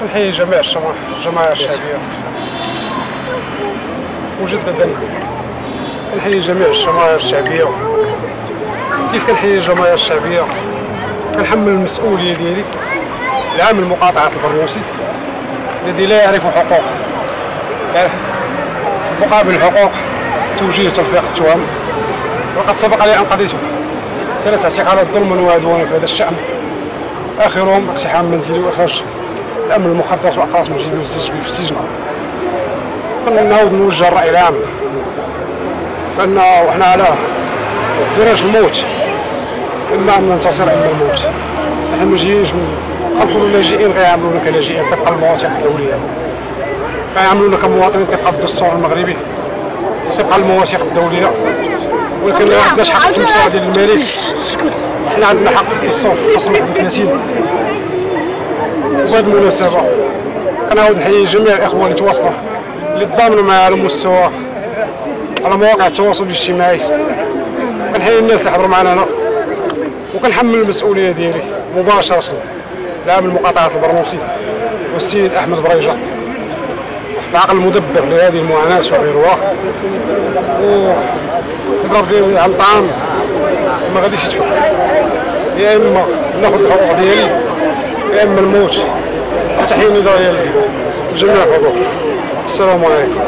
كنحيي جميع الجماعة الجماعة الشعبية. مجددا كنحيي جميع الجماهير الشعبية. كيف كنحيي الجماهير الشعبية؟ كنحمل المسؤولية ديالي لعامل مقاطعة البرنوسي الذي لا يعرف حقوقه مقابل الحقوق توجيه تلفيق التهم وقد سبق لي أن قضيته ثلاث اعتقالات ظلما وعدوانا في هذا الشأن. آخرهم اقتحام منزلي وإخراج الامن المخدرات وأقراص مجرمين السجن؟ في السجن. نعاود نوجه الراي العام. بان وحنا على فراش الموت. إما أن ننتصر اما الموت نحن ما جايينش نخلطوا اللاجئين غيعاملونا كلاجئين طبقا للمواثيق الدوليه غيعاملونا كمواطنين طبقا للدستور المغربي. طبقا للمواثيق الدوليه ولكن ما عندناش حق في المستوى ديال الملك؟ حنا عندنا حق في الدستور في الفصل 31 وبهذه المناسبة. كنعاود نحيي جميع الإخوة اللي تواصلوا اللي تضامنوا معنا على مستوى على مواقع التواصل الاجتماعي. كنحيي الناس اللي حضروا معنا هنا وكنحمل المسؤولية ديالي مباشرة لعامل مقاطعة البرنوسي والسيد أحمد بريجة. العقل المدبر لهذه المعاناة وغيرها ونضرب ديالي على الطعام ما غاديش يتفك يا إما ناخذ الحقوق ديالي يا اما الموت. النداء ديالي جميع الحقوق السلام عليكم.